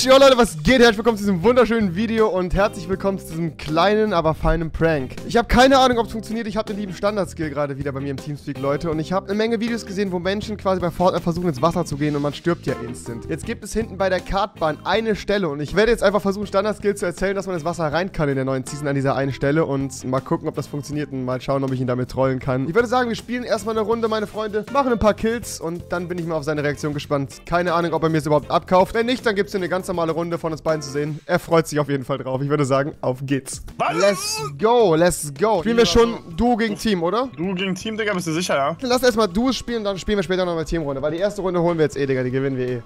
Jo Leute, was geht? Herzlich willkommen zu diesem wunderschönen Video und herzlich willkommen zu diesem kleinen, aber feinen Prank. Ich habe keine Ahnung, ob es funktioniert. Ich habe den lieben Standard-Skill gerade wieder bei mir im Teamspeak, Leute. Und ich habe eine Menge Videos gesehen, wo Menschen quasi bei Fortnite versuchen, ins Wasser zu gehen und man stirbt ja instant. Jetzt gibt es hinten bei der Kartbahn eine Stelle und ich werde jetzt einfach versuchen, Standard-Skill zu erzählen, dass man ins Wasser rein kann in der neuen Season an dieser einen Stelle und mal gucken, ob das funktioniert und mal schauen, ob ich ihn damit trollen kann. Ich würde sagen, wir spielen erstmal eine Runde, meine Freunde, machen ein paar Kills und dann bin ich mal auf seine Reaktion gespannt. Keine Ahnung, ob er mir es überhaupt abkauft. Wenn nicht, dann gibt es eine ganz normale Runde von uns beiden zu sehen. Er freut sich auf jeden Fall drauf. Ich würde sagen, auf geht's. Was? Let's go, let's go. Spielen wir schon Duo gegen Team, oder? Du gegen Team, Digga, bist du sicher, ja? Lass erstmal Duos spielen, dann spielen wir später noch eine Teamrunde. Weil die erste Runde holen wir jetzt eh, Digga. Die gewinnen wir eh.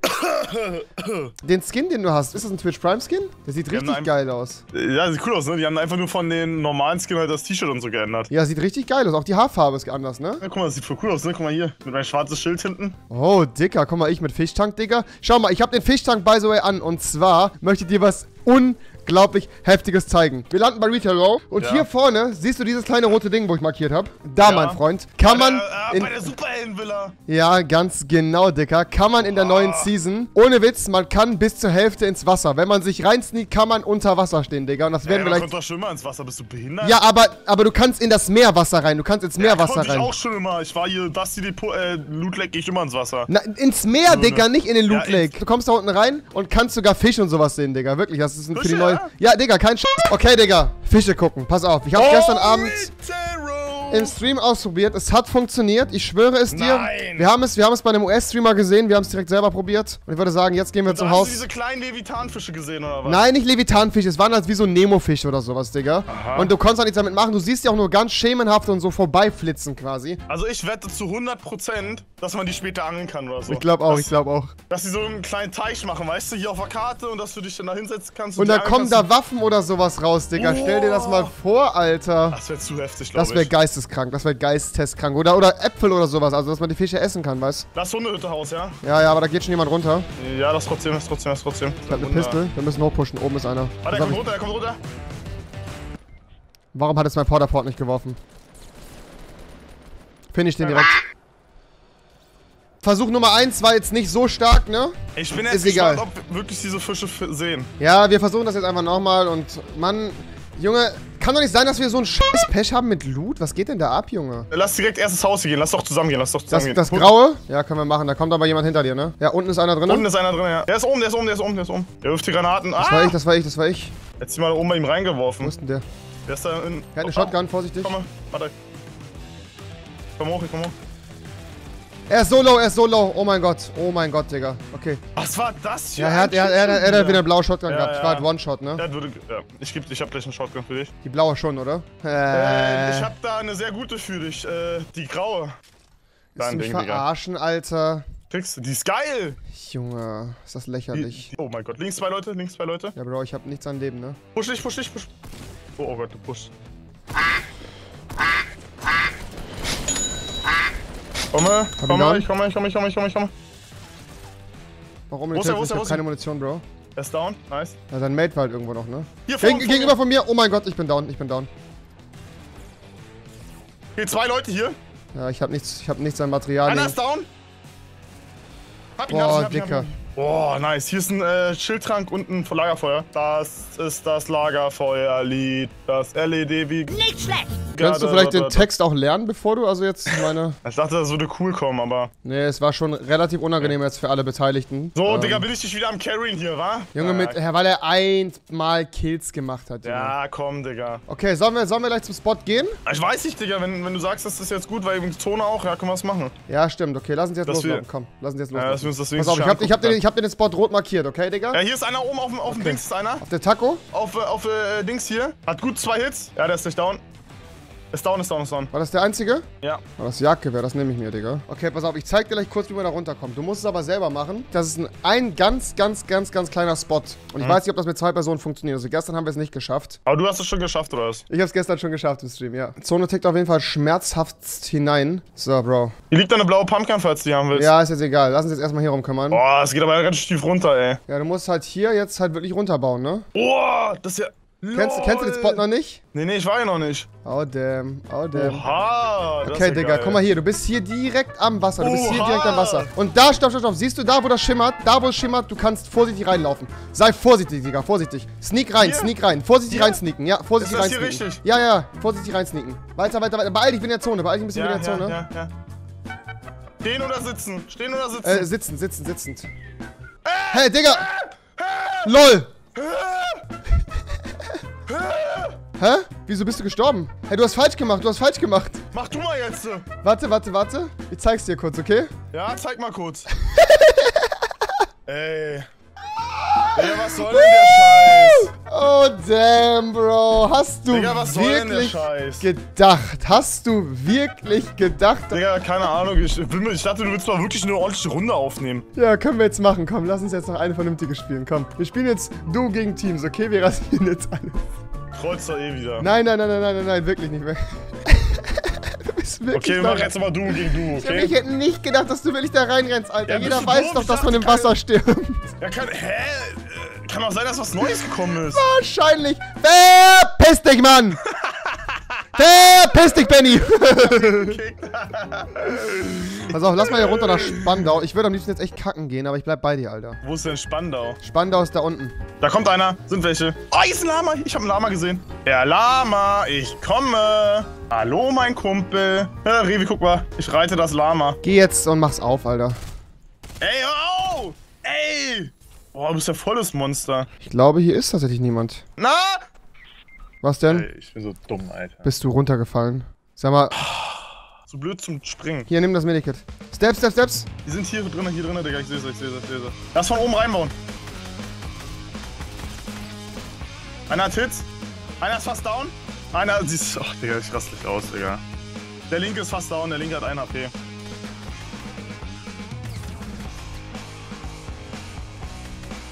den Skin, den du hast, ist das ein Twitch Prime Skin? Der sieht richtig geil aus. Ja, sieht cool aus, ne? Die haben einfach nur von den normalen Skin halt das T-Shirt und so geändert. Ja, sieht richtig geil aus. Auch die Haarfarbe ist anders, ne? Ja, guck mal, das sieht voll cool aus, ne? Guck mal hier, mit meinem schwarzes Schild hinten. Oh, Dicker, komm mal, ich mit Fischtank, Digga. Schau mal, ich habe den Fischtank, by the way, an. Und zwar möchte ich dir was unglaublich Heftiges zeigen. Wir landen bei Retail Row. Und Ja. hier vorne, siehst du dieses kleine rote Ding, wo ich markiert habe? Da, Ja. mein Freund, kann man... Äh, äh, in, bei der Superheldenvilla. ja, ganz genau, Dicker. Kann man in der neuen Season, ohne Witz, man kann bis zur Hälfte ins Wasser. Wenn man sich reinsneakt, kann man unter Wasser stehen, Digga. Und das Ja, werden wir man gleich... kommt doch schon immer ins Wasser, bist du behindert? Ja, aber, aber du kannst in das Meerwasser rein. Du kannst ins ja, Meerwasser konnte ich rein. auch schon immer. Ich war hier, Dusty Depot, äh, Loot Lake, geh ich immer ins Wasser. Na, ins Meer, Digga, nicht in den Loot Ja, Lake. Du kommst da unten rein und kannst sogar Fisch und sowas sehen, Digga. Wirklich, das ist ein für die neue... ja? Ja, Digga, kein Sch... Okay, Digga. Fische gucken. Pass auf. Ich hab's gestern Abend Row. Im Stream ausprobiert. Es hat funktioniert. Ich schwöre es dir. Nein. Wir haben es, wir haben es bei einem US-Streamer gesehen. Wir haben es direkt selber probiert. Und ich würde sagen, jetzt gehen wir zum Da hast Haus. du diese kleinen Levitanfische gesehen, oder was? Nein, nicht Levitanfisch. Es waren halt wie so Nemo-Fisch oder sowas, Digga. Aha. Und du konntest auch nichts damit machen. Du siehst ja auch nur ganz schemenhaft und so vorbeiflitzen quasi. Also ich wette zu 100%, dass man die später angeln kann oder so. Ich glaube auch, dass, ich glaube auch. Dass sie so einen kleinen Teich machen, weißt du, hier auf der Karte und dass du dich dann da hinsetzen kannst. Und die da angeln kommen da Waffen oder sowas raus, Digga. Stell dir das mal vor, Alter. Das wäre zu heftig, glaube Das ich. wäre geisteskrank, das wäre geisteskrank. Oder, oder Äpfel oder sowas, also dass man die Fische essen kann, weißt Das Hundehüttehaus, ja? Ja, ja, aber da geht schon jemand runter. Ja, das trotzdem, das trotzdem, das trotzdem. Ich hab eine Pistole, wir müssen hochpushen, oben ist einer. Warte, er kommt ich, runter, er kommt runter. warum hat es mein Powderport nicht geworfen? Finish den direkt. Versuch Nummer 1 war jetzt nicht so stark, ne? Ich bin jetzt Ist egal. gespannt, ob wir wirklich diese Fische sehen. Ja, wir versuchen das jetzt einfach nochmal und Mann, Junge, kann doch nicht sein, dass wir so ein scheiß Pech haben mit Loot. Was geht denn da ab, Junge? Lass direkt erst ins Haus gehen, lass doch zusammen gehen, lass doch zusammen Das, gehen. das Graue? Ja, können wir machen. Da kommt aber jemand hinter dir, ne? Ja, unten ist einer drin. Unten ist einer drin, ja. Der ist oben, der ist oben, der ist oben, der ist oben. Der wirft die Granaten. Das war Ah! ich, das war ich, das war ich. Jetzt mal oben bei ihm Wo reingeworfen. ist denn der? Der ist da in. Er hat eine Oh, Shotgun, vorsichtig. Komm mal, warte. Komm hoch, ich komm hoch. Er ist so low, er ist so low. Oh mein Gott, oh mein Gott, Digga. Okay. Was war das hier? Ja, er hat, er, er, hat- er hat wieder eine blaue Shotgun Ja, gehabt. Ich ja. war halt One-Shot, ne? Ja, würde, ja. Ich, geb, ich hab gleich einen Shotgun für dich. Die blaue schon, oder? Äh, Äh, ich hab da eine sehr gute für dich. Äh, die graue. willst du mich Ding, Digga. verarschen, Alter? Kriegst du? Die ist geil. Junge, ist das Die, lächerlich. oh mein Gott, links zwei Leute, links zwei Leute. Ja, Bro, ich hab nichts an Leben, ne? Push dich, push dich, push. Oh, oh Gott, du push. Komme, komme, ich komme, ich komme, ich komme, ich komme, ich komme. Warum Wo ist nicht? er, wo Ich ist er, wo hab ist keine er? Munition, Bro. Er ist down, nice. Ja, sein Mate war halt irgendwo noch, ne? Hier, vor, Gegen, vor gegenüber mir. von mir. Oh mein Gott, ich bin down, ich bin down. Hier, zwei Leute hier. Ja, ich hab nichts, ich hab nichts an Material. Einer ist down. Hab ihn, hab Boah, ihn, hab ihn, hab Dicker. ihn. Boah, nice. Hier ist ein äh, Schildtrank und ein Lagerfeuer. Das ist das Lagerfeuerlied. Das LED wie. Nicht schlecht. Könntest du Ja, vielleicht da, den da, da. Text auch lernen, bevor du, also jetzt meine... Ich dachte, das würde cool kommen, aber. Nee, es war schon relativ unangenehm jetzt für alle Beteiligten. So, Ähm, Digga, bin ich dich wieder am Carryen hier, wa? Junge, ja, mit, ja, weil er einmal Kills gemacht hat, Junge. Ja, komm, Digga. Okay, sollen wir, sollen wir gleich zum Spot gehen? Ich weiß nicht, Digga, wenn, wenn du sagst, das ist jetzt gut, weil übrigens Zone auch, ja, können wir es machen. Ja, stimmt. Okay, lass uns jetzt loslaufen. Komm, lass uns jetzt Ja, loslaufen. wir uns das Pass auf, ich hab, ich, hab den, ich hab den Spot rot markiert, okay, Digga? Ja, hier ist einer oben auf dem, auf dem Dings, ist einer. Auf der Taco? Auf, äh, auf äh, Dings hier. Hat gut zwei Hits. Ja, der ist nicht down. Ist down, ist down, ist down. War das der einzige? Ja. Oh, das Jagdgewehr, das nehme ich mir, Digga. Okay, pass auf, ich zeig dir gleich kurz, wie man da runterkommt. Du musst es aber selber machen. Das ist ein, ein ganz, ganz, ganz, ganz kleiner Spot. Und ich weiß nicht, ob das mit zwei Personen funktioniert. Also gestern haben wir es nicht geschafft. Aber du hast es schon geschafft, oder was? Ich hab's gestern schon geschafft im Stream, ja. Zone tickt auf jeden Fall schmerzhaft hinein. So, Bro. Hier liegt da eine blaue Pumpkin, falls du die haben willst. Ja, ist jetzt egal. Lass uns jetzt erstmal hier rumkümmern. Boah, es geht aber ganz tief runter, ey. Ja, du musst halt hier jetzt halt wirklich runterbauen, ne? Boah, das ist ja. Kennst, kennst du den Spot noch nicht? Nee, nee, ich war hier noch nicht. Oh damn, oh damn. Oha, das Okay, ist ja Digga, geil. guck mal hier, du bist hier direkt am Wasser. Du bist hier Oha. direkt am Wasser. Und da, stopp, stopp, stopp. Siehst du da, wo das schimmert? Da, wo es schimmert, du kannst vorsichtig reinlaufen. Sei vorsichtig, Digga, vorsichtig. Sneak rein, Hier? sneak rein. Vorsichtig Hier? rein sneaken. Ja, vorsichtig Ist rein das hier sneaken. richtig? Ja, ja, vorsichtig rein sneaken. Weiter, weiter, weiter. Beeil dich, ich bin in der Zone. Beeil dich ein bisschen Ja, in der ja, Zone. ja, ja. Stehen oder sitzen? Stehen oder sitzen? Äh, sitzen, sitzen, sitzend. Hey, Digga! LOL! Hä? Wieso bist du gestorben? Hey, du hast falsch gemacht, du hast falsch gemacht. Mach du mal jetzt. Warte, warte, warte. Ich zeig's dir kurz, okay? Ja, zeig mal kurz. Ey. Digga, was soll denn der Scheiß? Oh, damn, Bro. Hast du Digga, wirklich gedacht? Hast du wirklich gedacht? Digga, keine Ahnung. Ich, ich dachte, du willst mal wirklich eine ordentliche Runde aufnehmen. Ja, können wir jetzt machen. Komm, lass uns jetzt noch eine vernünftige spielen. Komm, wir spielen jetzt Du gegen Teams, okay? Wir rasieren jetzt alles. Kreuzt doch eh wieder. Nein, nein, nein, nein, nein, nein, nein, wirklich nicht mehr. du bist wirklich Okay, wir machen jetzt aber du gegen du, Ich okay? hätte nicht gedacht, dass du wirklich da reinrennst, Alter. Ja, Jeder weiß doch, Ich dass man im Wasser stirbt. Ja, kann. Hä? Kann auch sein, dass was Neues gekommen ist. Wahrscheinlich. Verpiss dich, Mann! Verpiss dich, Benny! Pass auf, lass mal hier runter nach Spandau. Ich würde am liebsten jetzt echt kacken gehen, aber ich bleib bei dir, Alter. Wo ist denn Spandau? Spandau ist da unten. Da kommt einer. Sind welche? Oh, hier ist ein Lama. Ich habe einen Lama gesehen. Der Lama, ich komme. Hallo, mein Kumpel. Ja, Revi, guck mal. Ich reite das Lama. Geh jetzt und mach's auf, Alter. Ey, auf! Ey! Boah, du bist ja volles Monster. Ich glaube, hier ist tatsächlich niemand. Na? Was denn? Ey, ich bin so dumm, Alter. Bist du runtergefallen? Sag mal, So blöd zum Springen. hier, nimm das Medikit. Steps, Steps, Steps. Die sind hier drin, hier drin, Digga. Ich sehe sie, ich sehe sie, ich sehe sie. Lass von oben reinbauen. Einer hat Hits. Einer ist fast down. Einer, sie ist, ach, Digga, ich raste dich aus, Digga. Der linke ist fast down, der linke hat 1 HP.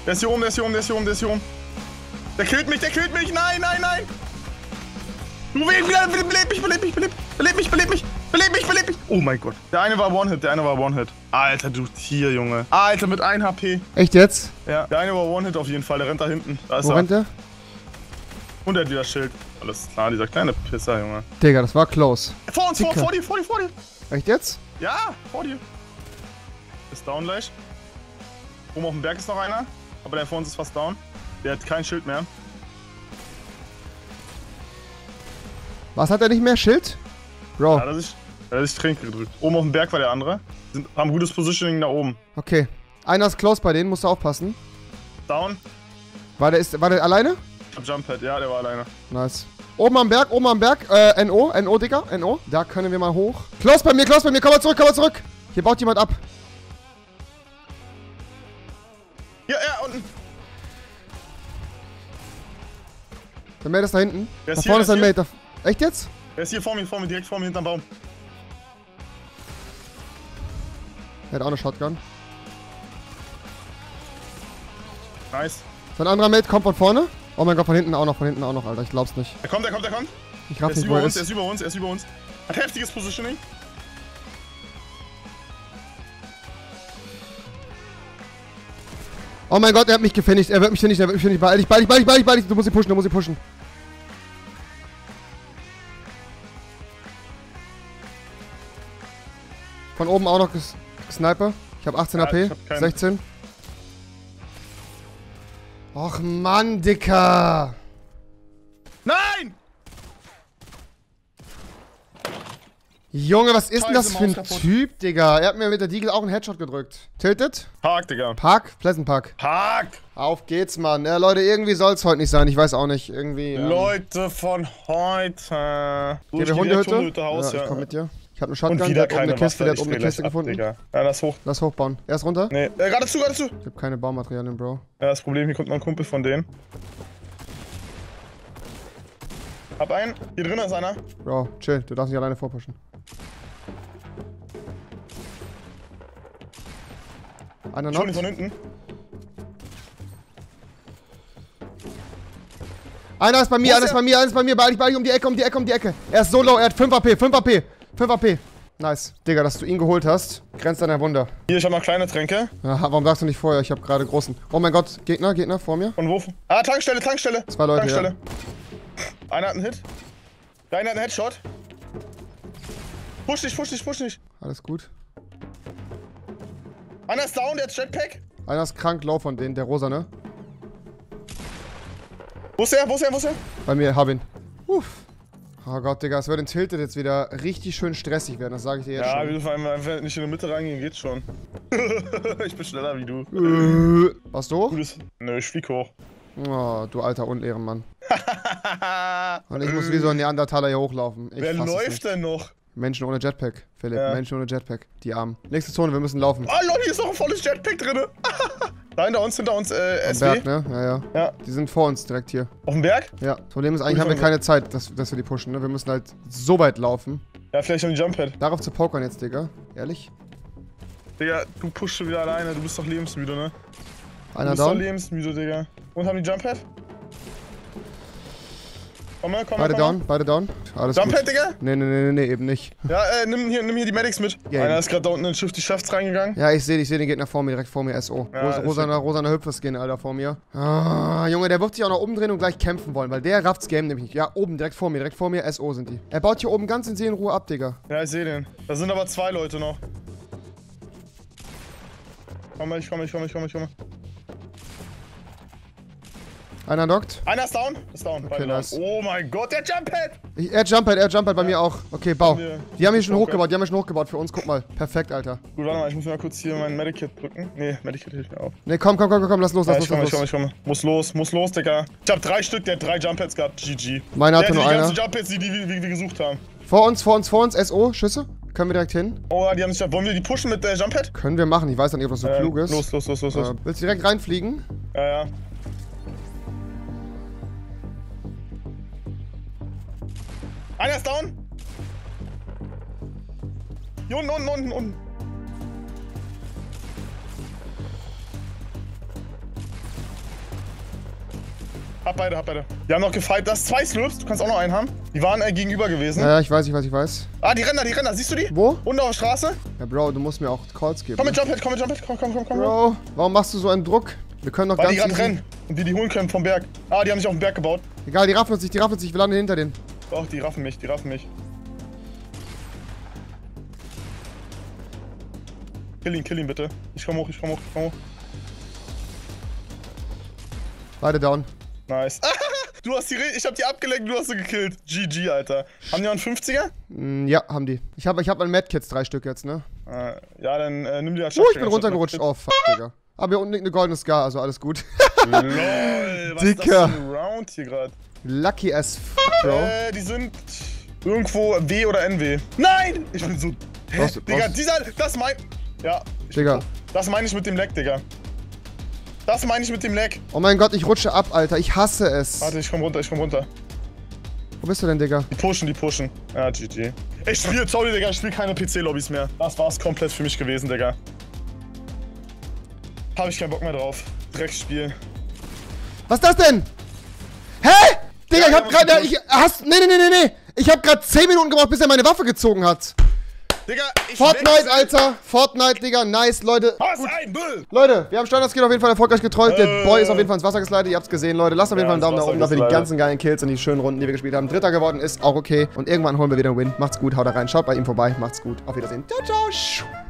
Der ist hier oben, der ist hier oben, der ist hier oben, der ist hier oben. Der killt mich, der killt mich. Nein, nein, nein. Du beleb mich, beleb mich, beleb mich, beleb beleb mich, beleb mich, beleb mich, beleb mich. Oh mein Gott. Der eine war One-Hit, der eine war One-Hit. Alter, du Tier, Junge. Alter, mit 1 HP. Echt jetzt? Ja, der eine war One-Hit auf jeden Fall, der rennt da hinten. Da ist Wo er. rennt der? Und er hat wieder Schild. Alles klar, dieser kleine Pisser, Junge. Digga, das war close. Vor uns, vor, vor dir, vor dir, vor dir. Echt jetzt? Ja, vor dir. Ist down gleich. Oben auf dem Berg ist noch einer. Aber der vor uns ist fast down. Der hat kein Schild mehr. Was hat er nicht mehr? Schild? Bro, Da hat er sich, da hat er sich Tränke gedrückt. Oben auf dem Berg war der andere. Sind, haben gutes Positioning da oben. okay. Einer ist close bei denen, musst du aufpassen. Down. War der, ist, war der alleine? Jump Pad, ja, der war alleine. Nice. Oben am Berg, oben am Berg. Äh, NO, NO, Digga, NO. Da können wir mal hoch. Close bei mir, close bei mir. Komm mal zurück, komm mal zurück. Hier baut jemand ab. Der Mate ist da hinten. Ist da hier, vorne ist der ein ist Mate. Da, echt jetzt? Der ist hier vor mir, vor mir, direkt vor mir hinterm Baum. Er hat auch eine Shotgun. Nice. Sein anderer Mate kommt von vorne. Oh mein Gott, von hinten auch noch, von hinten auch noch, Alter. Ich glaub's nicht. Der kommt, der kommt, der kommt. Ich Er raff ist nicht, über er uns, er ist. ist über uns, er ist über uns. Hat heftiges Positioning. Oh mein Gott, er hat mich gefinisht. Er wird mich finishen, er wird mich finishen. Beeil dich, beeil dich, beeil dich, beeil dich. Du musst ihn pushen, du musst ihn pushen. Von oben auch noch ges Sniper. Ich habe 18 Ja, AP. hab keinen. 16. Och Mann, Dicker. Nein! Junge, was ist denn das für ein kaputt. Typ, Digga? Er hat mir mit der Deagle auch einen Headshot gedrückt. Tilted? Park, Digga. Park? Pleasant Park. Park! Auf geht's, Mann. Ja, Leute, irgendwie soll's heute nicht sein. Ich weiß auch nicht. Irgendwie. ähm, Leute von heute. Gehen wir Hundehütte? Hundehütte Haus, ja, ja. ich komm mit dir. Ich habe eine Und Shotgun, der wieder hat oben eine keine Kiste, der hat ich oben eine Kiste ab, gefunden. Digga. Ja, lass hoch. Lass hochbauen. Er ist runter. Nee, äh, gerade zu, gerade zu. Ich habe keine Baumaterialien, Bro. Ja, das Problem, hier kommt noch ein Kumpel von denen. Hab einen. Hier drin ist einer. Bro, chill. Du darfst nicht alleine vorpushen. Einer noch. Schon von hinten. Einer ist bei mir, einer ist bei mir, einer ist bei mir. Beeil dich, beeil dich um die Ecke, um die Ecke, um die Ecke. Er ist so low, er hat 5 AP, 5 AP, 5 AP. Nice. Digga, dass du ihn geholt hast, grenzt an der Wunder. Hier, ich habe noch kleine Tränke. Ja, warum sagst du nicht vorher? Ich habe gerade großen. Oh mein Gott, Gegner, Gegner vor mir. Und wo? Ah, Tankstelle, Tankstelle. Zwei Leute, Tankstelle. Einer hat einen Hit. Der eine hat einen Headshot. Push dich, push dich, push dich. Alles gut. Einer ist down, der hat Jetpack. Einer ist krank, low von denen, der rosa, ne? Wo ist er? Wo ist er? Wo ist er? Bei mir, hab ihn. Uff. Oh Gott, Digga, es wird in Tilted jetzt wieder richtig schön stressig werden, das sage ich dir jetzt Ja, schon. wir dürfen einfach- nicht in die Mitte reingehen, geht schon. ich bin schneller wie du. Äh, Warst du hoch? Gutes. Nö, ich flieg hoch. Oh, du alter Unehrenmann. Und ich muss wie so ein Neandertaler hier hochlaufen. Ich Wer läuft denn noch? Menschen ohne Jetpack, Philipp. Ja. Menschen ohne Jetpack. Die Armen. Nächste Zone, wir müssen laufen. Ah, Lol, hier ist noch ein volles Jetpack drin. da hinter uns, hinter uns, äh, Am SW. Berg, ne? Ja, ja. Ja. Die sind vor uns direkt hier. Auf dem Berg? Ja. Das Problem ist, eigentlich haben wir keine Zeit, dass, dass wir die pushen, ne? Wir müssen halt so weit laufen. Ja, vielleicht haben die Jump Pad. Darauf zu pokern jetzt, Digga. Ehrlich? Digga, du pushst schon wieder alleine, du bist doch lebensmüde, ne? Du Einer bist doch down. lebensmüde, Digga. Und haben die Jump Pad? Komm mal, komm mal. Beide komm down, beide down. Alles. Pad, Digga? Nee, nee, nee, nee, nee, eben nicht. Ja, äh, nimm hier, nimm hier die Medics mit. Ja, Einer eben. ist gerade da unten in Shifty Shafts reingegangen. Ja, ich sehe ich seh den Gegner vor mir, direkt vor mir, SO. Ja, Ros ist rosaner, rosaner Hüpferskin, Alter, vor mir. Ah, Junge, der wird sich auch noch umdrehen und gleich kämpfen wollen, weil der rafft's Game nämlich nicht. Ja, oben, direkt vor mir, direkt vor mir, SO sind die. Er baut hier oben ganz in Seelenruhe ab, Digga. Ja, ich sehe den. Da sind aber zwei Leute noch. Komm mal, ich komme, ich komme, ich komme, ich komme. Einer dockt. Einer ist down. Ist down. Beide nice. down. Oh mein Gott, der Jump Pad! Ich, er jumpt halt, er jumpt halt bei mir auch. Okay, bau. Die haben hier schon Okay. hochgebaut, die haben hier schon hochgebaut für uns. Guck mal. Perfekt, Alter. Gut, warte mal, ich muss mal kurz hier mein Medikit drücken. Nee, Medikit hilft mir auch. Ne, komm, komm, komm, komm, komm, lass los, Ja, lass ich los, komme, lass ich komme, los. ich komme. Muss los, muss los, Digga. Ich hab drei Stück, der hat drei Jump Pads gehabt. GG. Meiner hatte hat nur die einer. ganzen Jump Pads, die, die, die, wir gesucht haben. Vor uns, vor uns, vor uns, SO, Schüsse. Können wir direkt hin? Oh, die haben sich. Wollen wir die pushen mit der Jump Pad? Können wir machen. Ich weiß dann nicht, ob das so Äh, klug ist. Los, los, los, los, los. Äh, willst du direkt reinfliegen? Ja, ja. Einer ist down. Hier unten, unten, unten, unten. Hab beide, hab beide. Die haben noch gefight. Das ist zwei Slurps, du kannst auch noch einen haben. Die waren äh, gegenüber gewesen. Ja, ja, ich weiß, ich weiß, ich weiß. Ah, die Renner, die Renner, siehst du die? Wo? Unten auf der Straße. Ja, Bro, du musst mir auch Calls geben. Komm mit ne? Jumphead, komm mit Jumphead, komm, komm, komm, komm. Bro, warum machst du so einen Druck? Wir können doch Weil die ganz gerade easy- rennen und die die holen können vom Berg. Ah, die haben sich auf den Berg gebaut. Egal, die raffen uns nicht, die raffen uns nicht. Wir landen hinter denen. Doch, die raffen mich, die raffen mich. Kill ihn, kill ihn bitte. Ich komm hoch, ich komm hoch, ich komm hoch. Beide down. Nice. du hast die, ich hab die abgelenkt, du hast sie gekillt. GG, Alter. Haben die noch einen 50er? Mm, ja, haben die. Ich habe ich hab an Medkits drei Stück jetzt, ne? Äh, ja, dann äh, nimm die als Oh, ich bin runtergerutscht. Oh, fuck, Digga. Aber hier unten liegt eine goldene Scar, also alles gut. LOL, was ist das Dicker. für ein Round hier gerade? Lucky as fuck, Bro. Äh, die sind irgendwo W oder NW. Nein! Ich bin so. Hä? Du- Digga, brauchst- dieser. Das mein. Ja. Digga. Das meine ich mit dem Lag, Digga. Das meine ich mit dem Lag. Oh mein Gott, ich rutsche ab, Alter. Ich hasse es. Warte, ich komm runter, ich komm runter. Wo bist du denn, Digga? Die pushen, die pushen. Ja, GG. Ich spiele, sorry, Digga, ich spiele keine PC-Lobbys mehr. Das war's komplett für mich gewesen, Digga. Hab ich keinen Bock mehr drauf. Drecksspiel. Was ist das denn? Digga, ich hab grad. Ich, hast. Nee, nee, nee, nee, nee. Ich hab grad 10 Minuten gebraucht, bis er meine Waffe gezogen hat. Digga, ich Fortnite, Alter. Fortnite, Digga. Nice, Leute. Was ein Müll! Leute, wir haben Standardskill auf jeden Fall erfolgreich getrollt. Der Äh. Boy ist auf jeden Fall ins Wasser geslidet. Ihr habt's gesehen, Leute. Lasst auf jeden Fall einen Daumen nach oben dafür die ganzen geilen Kills und die schönen Runden, die wir gespielt haben. Dritter geworden ist auch okay. Und irgendwann holen wir wieder einen Win. Macht's gut, haut da rein. Schaut bei ihm vorbei. Macht's gut. Auf Wiedersehen. Ciao, ciao.